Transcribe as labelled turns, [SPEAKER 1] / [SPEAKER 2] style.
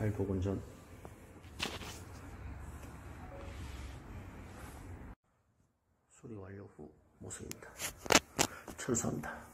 [SPEAKER 1] 발복원전 수리 완료 후 모습입니다. 철수합니다.